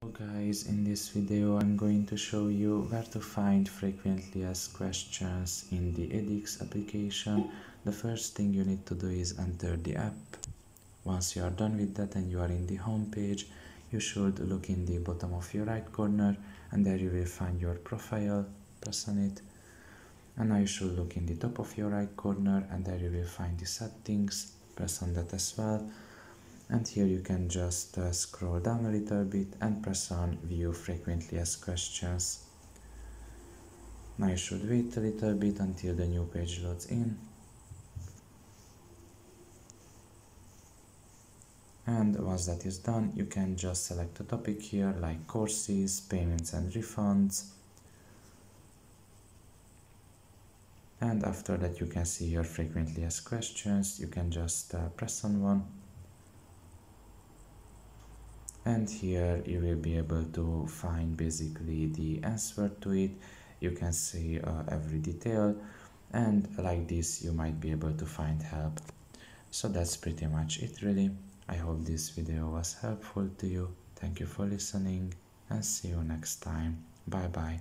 Hello guys, in this video I'm going to show you where to find frequently asked questions in the edX application. The first thing you need to do is enter the app. Once you are done with that and you are in the home page, you should look in the bottom of your right corner and there you will find your profile. Press on it. And now you should look in the top of your right corner and there you will find the settings. Press on that as well and here you can just uh, scroll down a little bit and press on view frequently asked questions. Now you should wait a little bit until the new page loads in. And once that is done you can just select a topic here like courses payments and refunds. And after that you can see your frequently asked questions. You can just uh, press on one and here you will be able to find basically the answer to it. You can see uh, every detail. And like this you might be able to find help. So that's pretty much it really. I hope this video was helpful to you. Thank you for listening and see you next time. Bye bye